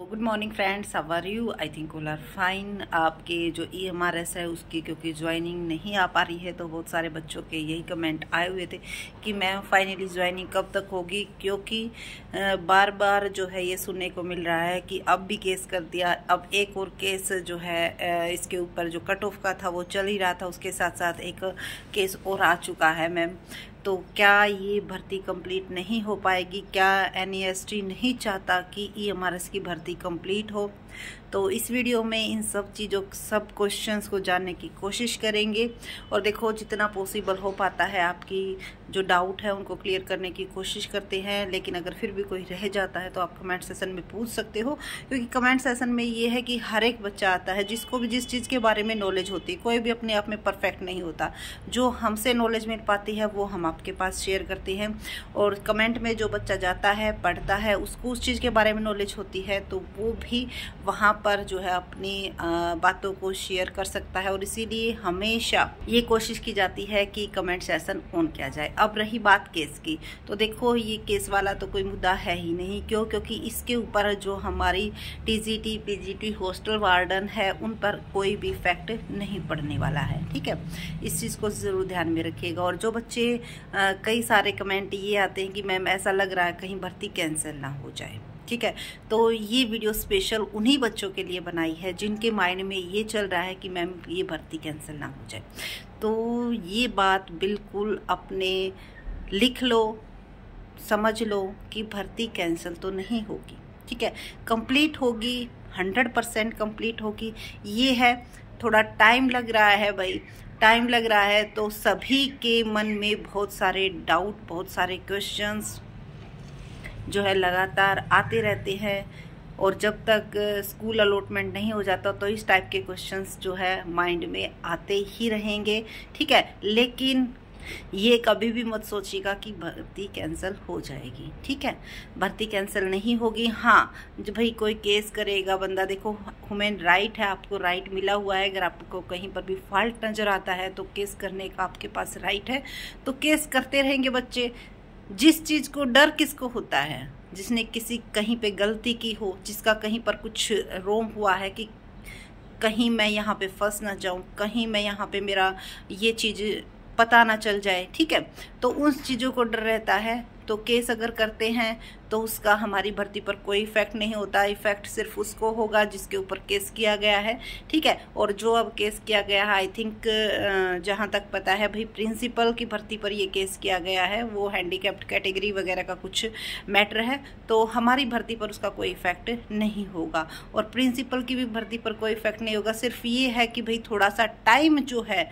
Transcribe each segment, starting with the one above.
Good morning friends are you I think all are fine आपके जो E M R S है, उसकी क्योंकि ज्वाइनिंग नहीं आ पा रही है तो बहुत सारे बच्चों के यही कमेंट आए हुए थे कि मैम फाइनली ज्वाइनिंग कब तक होगी? क्योंकि बार बार जो है ये सुनने को मिल रहा है कि अब भी केस कर दिया। अब एक और केस जो है इसके ऊपर जो कट ऑफ़ का था, वो चल ही रहा था। उसके साथ साथ एक केस और आ चुका है मैम तो क्या ये भर्ती कंप्लीट नहीं हो पाएगी? क्या एन e नहीं चाहता कि ई e की भर्ती कंप्लीट हो? तो इस वीडियो में इन सब चीज़ों, सब क्वेश्चंस को जानने की कोशिश करेंगे। और देखो, जितना पॉसिबल हो पाता है, आपकी जो डाउट है, उनको क्लियर करने की कोशिश करते हैं। लेकिन अगर फिर भी कोई रह जाता है तो आप कमेंट सेशन में पूछ सकते हो। क्योंकि कमेंट सेशन में ये है कि हर एक बच्चा आता है, जिसको भी, जिस चीज़ के बारे में नॉलेज होती है, कोई भी अपने आप में परफेक्ट नहीं होता। जो हमसे नॉलेज मिल पाती है, वो हम आपके पास शेयर करते हैं। और कमेंट में जो बच्चा जाता है, पढ़ता है, उसको उस चीज़ के बारे में नॉलेज होती है तो वो भी वहाँ पर जो है अपनी बातों को शेयर कर सकता है और इसीलिए हमेशा ये कोशिश की जाती है कि कमेंट सेशन ऑन किया जाए। अब रही बात केस की तो देखो ये केस वाला तो कोई मुद्दा है ही नहीं। क्यों? क्योंकि इसके ऊपर जो हमारी टीजीटी पीजीटी हॉस्टल वार्डन है उन पर कोई भी इफ़ेक्ट नहीं पड़ने वाला है। ठीक है? इस चीज़ को ज़रूर ध्यान में रखिएगा। और जो बच्चे आ, कई सारे कमेंट ये आते हैं कि मैम ऐसा लग रहा है कहीं भर्ती कैंसिल ना हो जाए। ठीक है? तो ये वीडियो स्पेशल उन्हीं बच्चों के लिए बनाई है, जिनके माइंड में ये चल रहा है कि मैम, ये भर्ती कैंसिल ना हो जाए। तो ये बात बिल्कुल अपने लिख लो, समझ लो कि भर्ती कैंसिल तो नहीं होगी, ठीक है? कंप्लीट होगी हंड्रेड परसेंट कंप्लीट होगी। ये है, थोड़ा टाइम लग रहा है भाई। टाइम लग रहा है तो सभी के मन में बहुत सारे डाउट बहुत सारे क्वेश्चंस जो है लगातार आते रहते हैं और जब तक स्कूल अलॉटमेंट नहीं हो जाता तो इस टाइप के क्वेश्चंस जो है माइंड में आते ही रहेंगे, ठीक है? लेकिन ये कभी भी मत सोचिएगा कि भर्ती कैंसिल हो जाएगी, ठीक है? भर्ती कैंसिल नहीं होगी हाँ जब भाई कोई केस करेगा, बंदा देखो हुमेन राइट है, आपको राइट मिला हुआ है, अगर आपको कहीं पर भी फॉल्ट नज़र आता है तो केस करने का आपके पास राइट है तो केस करते रहेंगे बच्चे। जिस चीज़ को डर किसको होता है? जिसने किसी कहीं पे गलती की हो, जिसका कहीं पर कुछ रोम हुआ है कि कहीं मैं यहाँ पे फंस ना जाऊँ, कहीं मैं यहाँ पे मेरा ये चीज़ पता ना चल जाए, ठीक है? तो उन चीज़ों को डर रहता है। तो केस अगर करते हैं तो उसका हमारी भर्ती पर कोई इफ़ेक्ट नहीं होता। इफ़ेक्ट सिर्फ़ उसको होगा जिसके ऊपर केस किया गया है, ठीक है? और जो अब केस किया गया है आई थिंक जहाँ तक पता है भाई प्रिंसिपल की भर्ती पर ये केस किया गया है, वो हैंडीकैप्ड कैटेगरी वगैरह का कुछ मैटर है तो हमारी भर्ती पर उसका कोई इफ़ेक्ट नहीं होगा। और प्रिंसिपल की भी भर्ती पर कोई इफ़ेक्ट नहीं होगा। सिर्फ़ ये है कि भाई थोड़ा सा टाइम जो है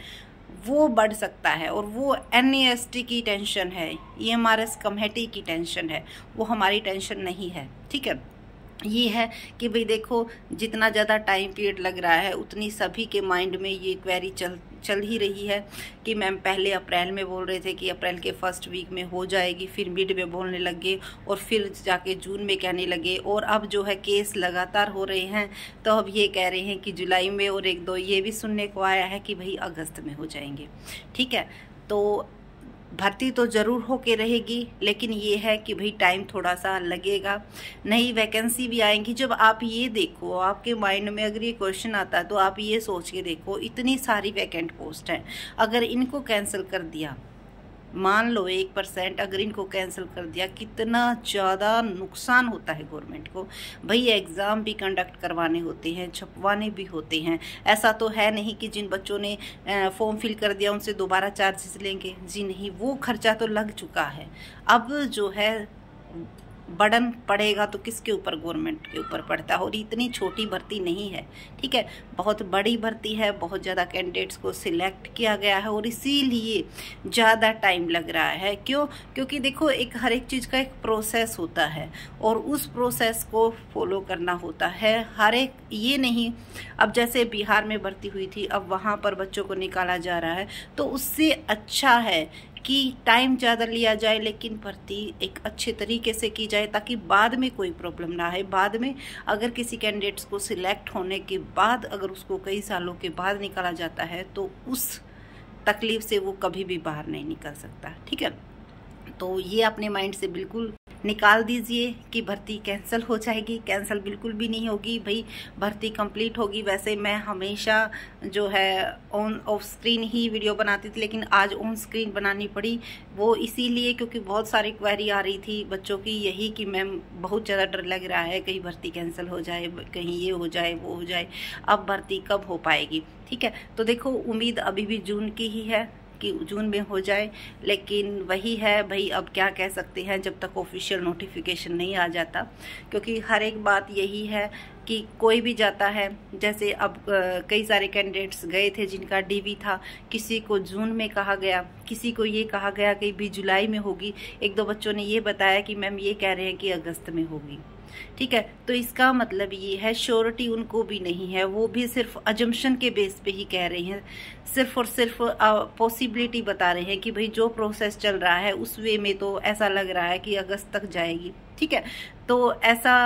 वो बढ़ सकता है और वो एन की टेंशन है ई एम कमेटी की टेंशन है, वो हमारी टेंशन नहीं है, ठीक है? ये है कि भाई देखो, जितना ज़्यादा टाइम पीरियड लग रहा है, उतनी सभी के माइंड में ये क्वेरी चल चल ही रही है कि मैम पहले अप्रैल में बोल रहे थे कि अप्रैल के फ़र्स्ट वीक में हो जाएगी, फिर मिड में बोलने लगे और फिर जाके जून में कहने लगे। और अब जो है केस लगातार हो रहे हैं तो अब ये कह रहे हैं कि जुलाई में और एक दो ये भी सुनने को आया है कि भाई अगस्त में हो जाएँगे। ठीक है? तो भर्ती तो ज़रूर होके रहेगी, लेकिन ये है कि भाई टाइम थोड़ा सा लगेगा। नई वैकेंसी भी आएँगी। जब आप ये देखो, आपके माइंड में अगर ये क्वेश्चन आता है तो आप ये सोच के देखो, इतनी सारी वैकेंट पोस्ट हैं। अगर इनको कैंसिल कर दिया मान लो एक परसेंट अगर इनको कैंसिल कर दिया, कितना ज़्यादा नुकसान होता है गवर्नमेंट को। भाई, एग्ज़ाम भी कंडक्ट करवाने होते हैं, छपवाने भी होते हैं। ऐसा तो है नहीं कि जिन बच्चों ने फॉर्म फिल कर दिया, उनसे दोबारा चार्जेस लेंगे। जी नहीं, वो खर्चा तो लग चुका है। अब जो है बर्डन पड़ेगा तो किसके ऊपर गवर्नमेंट के ऊपर पड़ता है? और इतनी छोटी भर्ती नहीं है, ठीक है? बहुत बड़ी भर्ती है, बहुत ज़्यादा कैंडिडेट्स को सिलेक्ट किया गया है, और इसीलिए ज़्यादा टाइम लग रहा है। क्यों? क्योंकि देखो, एक, हर एक चीज़ का एक प्रोसेस होता है, और उस प्रोसेस को फॉलो करना होता है। हर एक, ये नहीं, अब जैसे बिहार में भर्ती हुई थी, अब वहाँ पर बच्चों को निकाला जा रहा है तो उससे अच्छा है कि टाइम ज़्यादा लिया जाए, लेकिन भर्ती एक अच्छे तरीके से की जाए ताकि बाद में कोई प्रॉब्लम ना आए। बाद में अगर किसी कैंडिडेट्स को सिलेक्ट होने के बाद अगर उसको कई सालों के बाद निकाला जाता है तो उस तकलीफ़ से वो कभी भी बाहर नहीं निकल सकता। ठीक है? तो ये अपने माइंड से बिल्कुल निकाल दीजिए कि भर्ती कैंसिल हो जाएगी। कैंसिल बिल्कुल भी नहीं होगी। भाई, भर्ती कंप्लीट होगी। वैसे मैं हमेशा जो है ऑन ऑफ़ स्क्रीन ही वीडियो बनाती थी, लेकिन आज ऑन स्क्रीन बनानी पड़ी। वो इसीलिए क्योंकि बहुत सारी क्वेरी आ रही थी बच्चों की, यही कि मैम बहुत ज़्यादा डर लग रहा है, कहीं भर्ती कैंसिल हो जाए, कहीं ये हो जाए, वो हो जाए। अब भर्ती कब हो पाएगी? ठीक है? तो देखो, उम्मीद अभी भी जून की ही है। कि जून में हो जाए। लेकिन वही है, भाई, अब क्या कह सकते हैं जब तक ऑफिशियल नोटिफिकेशन नहीं आ जाता। क्योंकि हर एक बात यही है कि कोई भी जाता है, जैसे अब कई सारे कैंडिडेट्स गए थे जिनका डीवी था, किसी को जून में कहा गया, किसी को ये कहा गया कि भी जुलाई में होगी। एक दो बच्चों ने ये बताया कि मैम ये कह रहे हैं कि अगस्त में होगी। ठीक है तो इसका मतलब ये है श्योरिटी उनको भी नहीं है, वो भी सिर्फ़ अजम्पन के बेस पे ही कह रहे हैं। सिर्फ़ और सिर्फ़ पॉसिबिलिटी बता रहे हैं कि भाई जो प्रोसेस चल रहा है, उस वे में तो ऐसा लग रहा है कि अगस्त तक जाएगी। ठीक है तो ऐसा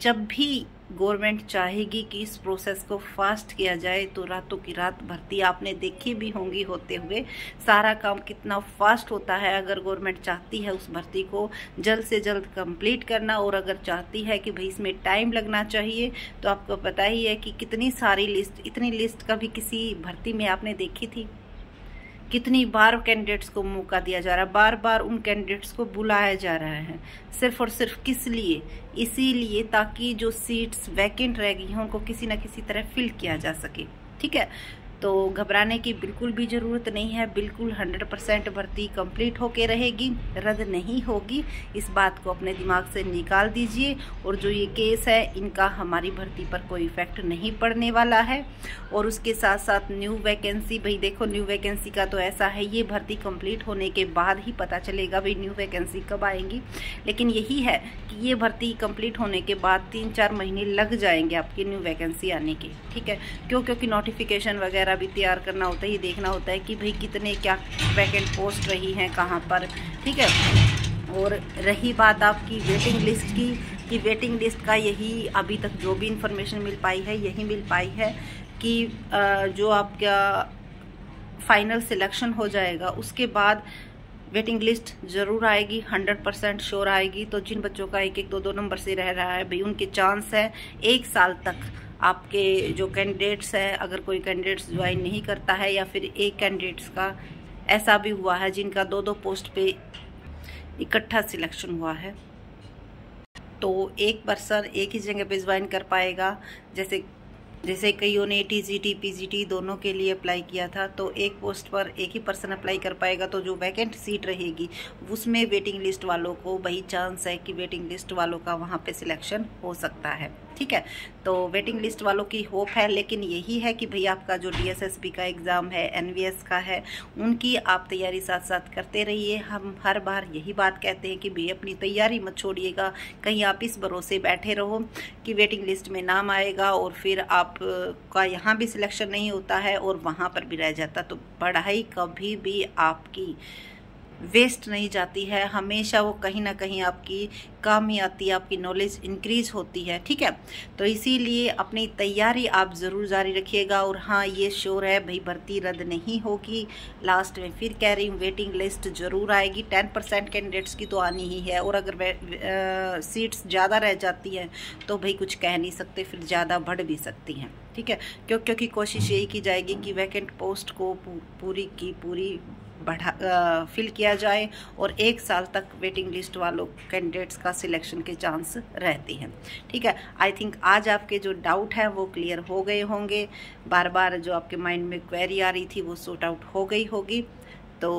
जब भी गवर्नमेंट चाहेगी कि इस प्रोसेस को फास्ट किया जाए तो रातों की रात भर्ती आपने देखी भी होंगी होते हुए। सारा काम कितना फास्ट होता है, अगर गवर्नमेंट चाहती है उस भर्ती को जल्द से जल्द कंप्लीट करना, और अगर चाहती है कि भाई इसमें टाइम लगना चाहिए तो आपको पता ही है कि कितनी सारी लिस्ट इतनी लिस्ट कभी किसी भर्ती में आपने देखी थी। कितनी बार कैंडिडेट्स को मौका दिया जा रहा है बार बार उन कैंडिडेट्स को बुलाया जा रहा है, सिर्फ़ और सिर्फ़ किस लिए? इसीलिए ताकि जो सीट्स वैकेंट रह गई हैं, उनको किसी न किसी तरह फिल किया जा सके। ठीक है? तो घबराने की बिल्कुल भी ज़रूरत नहीं है। बिल्कुल 100 परसेंट भर्ती कंप्लीट होके रहेगी। रद्द नहीं होगी। इस बात को अपने दिमाग से निकाल दीजिए। और जो ये केस है, इनका हमारी भर्ती पर कोई इफ़ेक्ट नहीं पड़ने वाला है। और उसके साथ साथ न्यू वैकेंसी, भाई देखो, न्यू वैकेंसी का तो ऐसा है, ये भर्ती कंप्लीट होने के बाद ही पता चलेगा भाई न्यू वैकेंसी कब आएँगी। लेकिन यही है कि ये भर्ती कंप्लीट होने के बाद तीन चार महीने लग जाएँगे आपकी न्यू वैकेंसी आने के। ठीक है? क्यों? क्योंकि नोटिफिकेशन वगैरह वगैरह भी तैयार करना होता है, ये देखना होता है कि भाई कितने क्या वैकेंट पोस्ट रही हैं, कहाँ पर, ठीक है? और रही बात आपकी वेटिंग लिस्ट की, कि वेटिंग लिस्ट का यही अभी तक जो भी इंफॉर्मेशन मिल पाई है, यही मिल पाई है कि जो आपका फाइनल सिलेक्शन हो जाएगा, उसके बाद वेटिंग लिस्ट ज़रूर आएगी 100 परसेंट श्योर आएगी। तो जिन बच्चों का एक एक दो दो नंबर से रह रहा है, भाई उनके चांस है एक साल तक। आपके जो कैंडिडेट्स हैं, अगर कोई कैंडिडेट्स ज्वाइन नहीं करता है या फिर एक कैंडिडेट्स का ऐसा भी हुआ है जिनका दो दो पोस्ट पे इकट्ठा सिलेक्शन हुआ है तो एक पर्सन एक ही जगह पे ज्वाइन कर पाएगा। जैसे जैसे कईयों ने टीजीटी पीजीटी दोनों के लिए अप्लाई किया था तो एक पोस्ट पर एक ही पर्सन अप्लाई कर पाएगा तो जो वैकेंट सीट रहेगी, उसमें वेटिंग लिस्ट वालों को वही चांस है कि वेटिंग लिस्ट वालों का वहाँ पे सिलेक्शन हो सकता है। ठीक है? तो वेटिंग लिस्ट वालों की होप है, लेकिन यही है कि भाई आपका जो डीएसएसबी का एग्ज़ाम है एनवीएस का है, उनकी आप तैयारी साथ साथ करते रहिए। हम हर बार यही बात कहते हैं कि भाई अपनी तैयारी मत छोड़िएगा, कहीं आप इस भरोसे बैठे रहो कि वेटिंग लिस्ट में नाम आएगा और फिर आप का यहाँ भी सिलेक्शन नहीं होता है और वहाँ पर भी रह जाता। तो पढ़ाई कभी भी आपकी वेस्ट नहीं जाती है, हमेशा वो कहीं ना कहीं आपकी काम ही आती है, आपकी नॉलेज इंक्रीज होती है, ठीक है? तो इसीलिए अपनी तैयारी आप ज़रूर जारी रखिएगा और हाँ ये श्योर है, भाई भर्ती रद्द नहीं होगी। लास्ट में फिर कह रही हूँ वेटिंग लिस्ट ज़रूर आएगी। टेन परसेंट कैंडिडेट्स की तो आनी ही है और अगर सीट्स ज़्यादा रह जाती हैं तो भाई कुछ कह नहीं सकते, फिर ज़्यादा बढ़ भी सकती हैं, ठीक है? क्यों, क्योंकि कोशिश यही की जाएगी कि वैकेंट पोस्ट को पूरी की पूरी बढ़ा फिल किया जाए और एक साल तक वेटिंग लिस्ट वालों कैंडिडेट्स का सिलेक्शन के चांस रहते हैं। ठीक है आई थिंक आज आपके जो डाउट हैं, वो क्लियर हो गए होंगे। बार बार जो आपके माइंड में क्वेरी आ रही थी, वो सॉर्ट आउट हो गई होगी। तो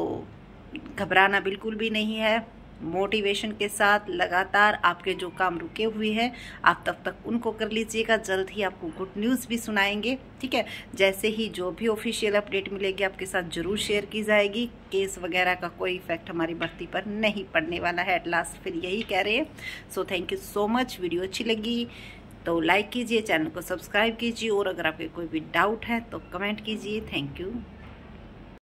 घबराना बिल्कुल भी नहीं है। मोटिवेशन के साथ लगातार आपके जो काम रुके हुए हैं, आप तब तक उनको कर लीजिएगा। जल्द ही आपको गुड न्यूज़ भी सुनाएँगे, ठीक है? जैसे ही जो भी ऑफिशियल अपडेट मिलेगी, आपके साथ ज़रूर शेयर की जाएगी। केस वगैरह का कोई इफ़ेक्ट हमारी भर्ती पर नहीं पड़ने वाला है। एट लास्ट फिर यही कह रहे हैं। So thank you so much video अच्छी लगी तो लाइक कीजिए चैनल को सब्सक्राइब कीजिए और अगर आपके कोई भी डाउट है तो कमेंट कीजिए। Thank you